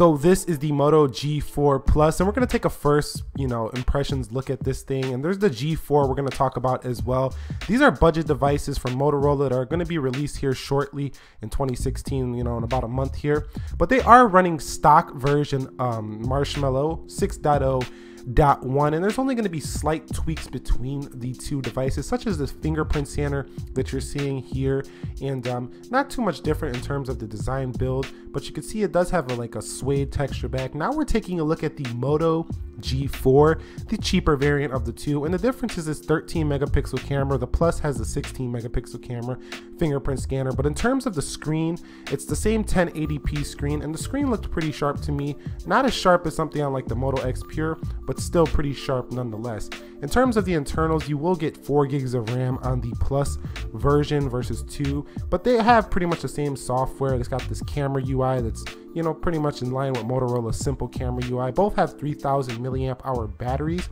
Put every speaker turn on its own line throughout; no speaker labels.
So this is the Moto G4 Plus, and we're gonna take a first, you know, impressions look at this thing. And there's the G4 we're gonna talk about as well. These are budget devices from Motorola that are gonna be released here shortly in 2016, you know, in about a month here. But they are running stock version um, Marshmallow 6.0 dot one and there's only going to be slight tweaks between the two devices such as this fingerprint scanner that you're seeing here and um, not too much different in terms of the design build but you can see it does have a, like a suede texture back now we're taking a look at the moto G4, the cheaper variant of the two. And the difference is this 13 megapixel camera. The Plus has a 16 megapixel camera, fingerprint scanner. But in terms of the screen, it's the same 1080p screen. And the screen looked pretty sharp to me. Not as sharp as something on like the Moto X Pure, but still pretty sharp nonetheless. In terms of the internals, you will get 4 gigs of RAM on the Plus version versus 2. But they have pretty much the same software. It's got this camera UI that's you know, pretty much in line with Motorola's simple camera UI. Both have 3000 milliamp hour batteries.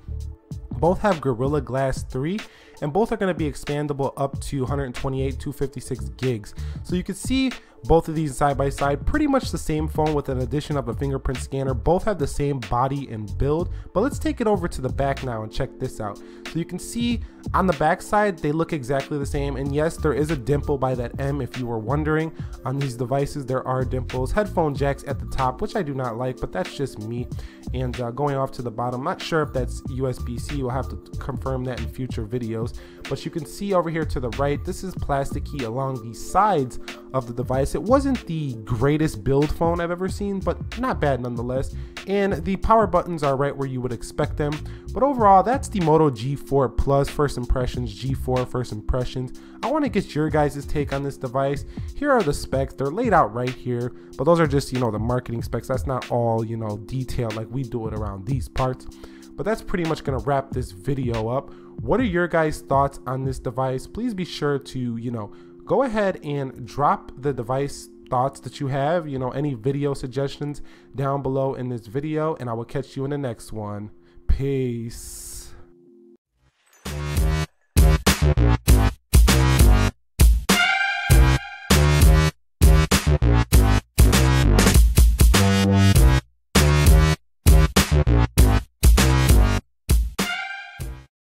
Both have Gorilla Glass 3 and both are going to be expandable up to 128 256 gigs. So you can see both of these side by side, pretty much the same phone with an addition of a fingerprint scanner. Both have the same body and build, but let's take it over to the back now and check this out. So you can see on the back side, they look exactly the same. And yes, there is a dimple by that M if you were wondering. On these devices, there are dimples. Headphone jacks at the top, which I do not like, but that's just me. And uh, going off to the bottom, not sure if that's USB-C. We'll have to confirm that in future videos. But you can see over here to the right, this is plastic key along the sides of the device. It wasn't the greatest build phone I've ever seen, but not bad nonetheless. And the power buttons are right where you would expect them. But overall, that's the Moto G4 Plus first impressions, G4 first impressions. I want to get your guys' take on this device. Here are the specs. They're laid out right here, but those are just, you know, the marketing specs. That's not all, you know, detailed like we do it around these parts. But that's pretty much going to wrap this video up. What are your guys' thoughts on this device? Please be sure to, you know, go ahead and drop the device thoughts that you have, you know, any video suggestions down below in this video, and I will catch you in the next one. Peace.